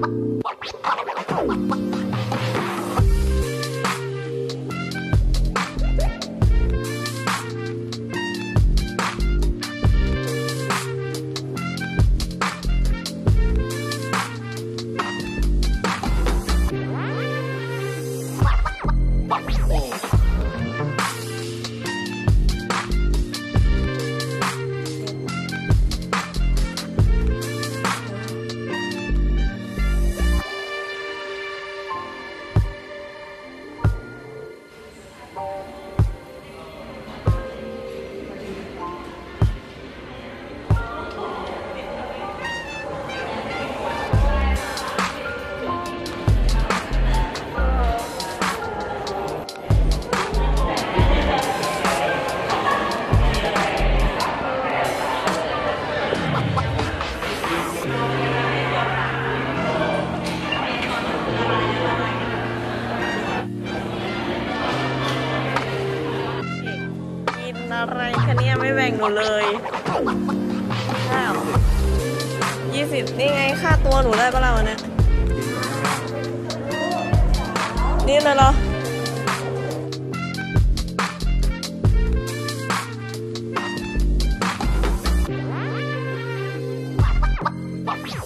Oh, my God. อะไรคะเนี่ยไม่แบ่งหนูเลยข้าวยี่สิบนี่ไงค่าตัวหนูได้ปะเราเนี่ยนี่เลยเหรอ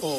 โอ้